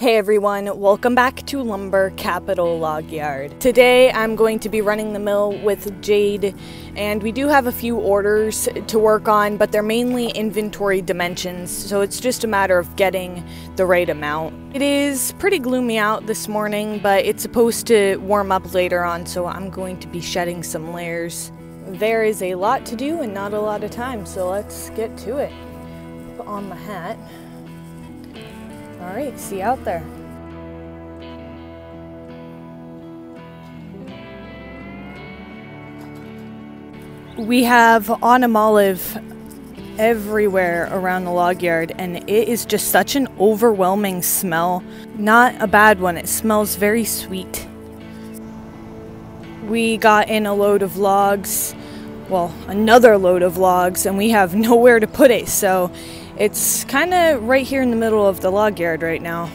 Hey everyone, welcome back to Lumber Capital Log Yard. Today I'm going to be running the mill with Jade and we do have a few orders to work on but they're mainly inventory dimensions so it's just a matter of getting the right amount. It is pretty gloomy out this morning but it's supposed to warm up later on so I'm going to be shedding some layers. There is a lot to do and not a lot of time so let's get to it. Put on my hat. All right, see you out there. We have autumn olive everywhere around the log yard, and it is just such an overwhelming smell. Not a bad one, it smells very sweet. We got in a load of logs, well, another load of logs, and we have nowhere to put it, so it's kind of right here in the middle of the log yard right now.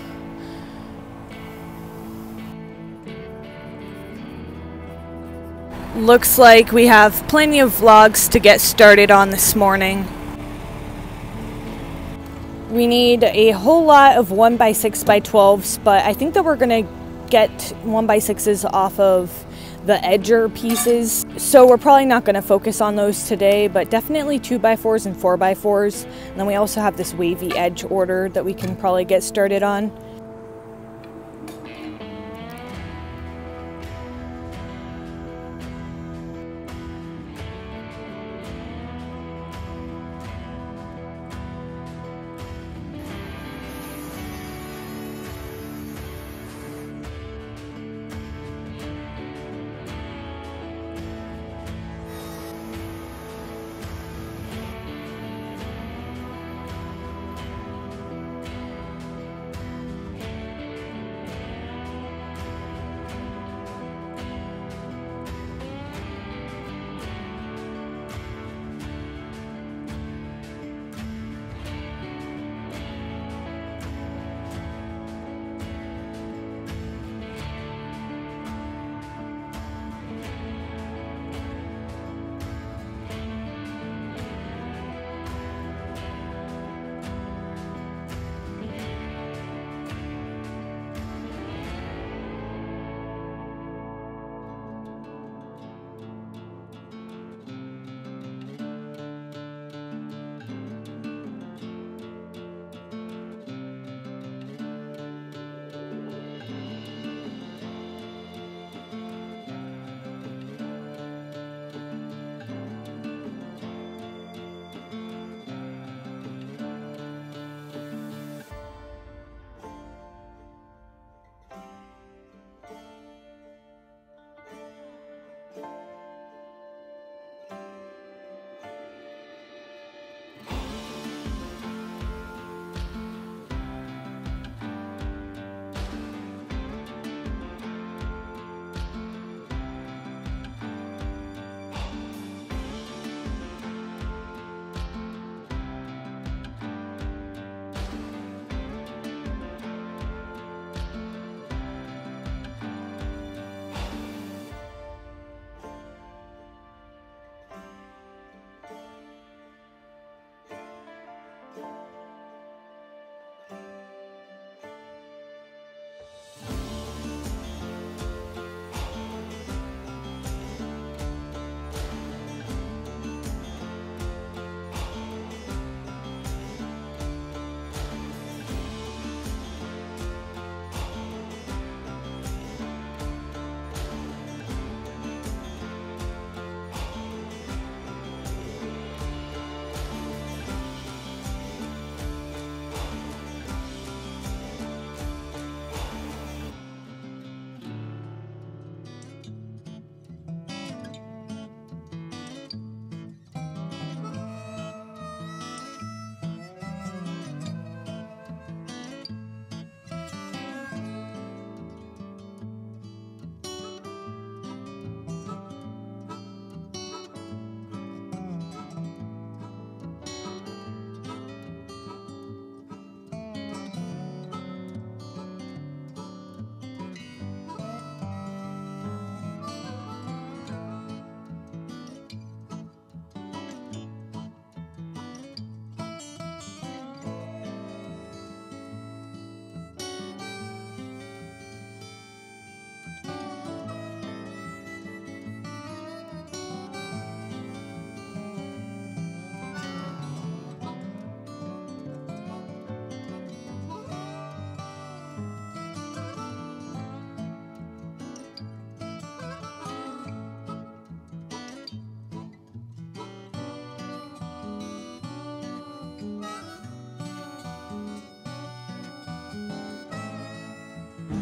Looks like we have plenty of vlogs to get started on this morning. We need a whole lot of 1x6x12s, but I think that we're going to get 1x6s off of the edger pieces. So we're probably not going to focus on those today, but definitely 2x4s and 4x4s. And then we also have this wavy edge order that we can probably get started on.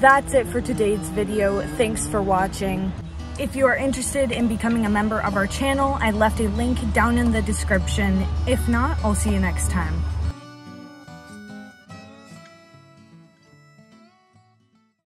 That's it for today's video. Thanks for watching. If you are interested in becoming a member of our channel, I left a link down in the description. If not, I'll see you next time.